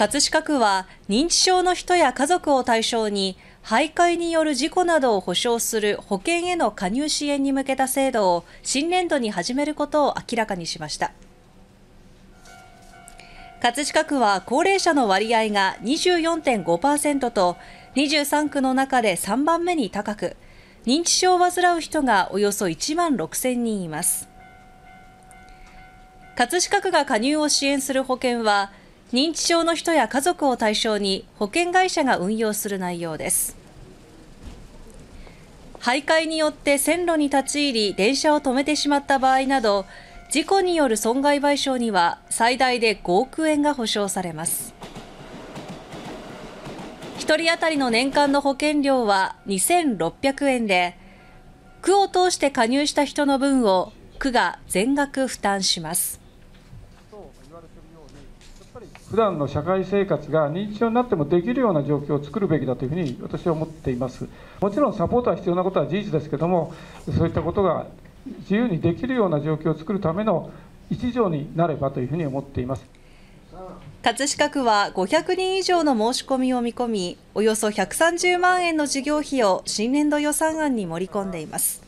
葛飾区は認知症の人や家族を対象に徘徊による事故などを保障する保険への加入支援に向けた制度を新年度に始めることを明らかにしました。葛飾区は高齢者の割合が24.5%と23区の中で3番目に高く認知症を患う人がおよそ1万6000人います。葛飾区が加入を支援する保険は認知症の人や家族を対象に保険会社が運用する内容です。徘徊によって線路に立ち入り電車を止めてしまった場合など事故による損害賠償には最大で5億円が保証されます。1人当たりの年間の保険料は2600円で区を通して加入した人の分を区が全額負担します。普段の社会生活が認知症になってもできるような状況を作るべきだというふうに私は思っています。もちろんサポートは必要なことは事実ですけどもそういったことが自由にできるような状況を作るための一助になればというふうに思っています。葛飾区は500人以上の申し込みを見込みおよそ130万円の事業費を新年度予算案に盛り込んでいます。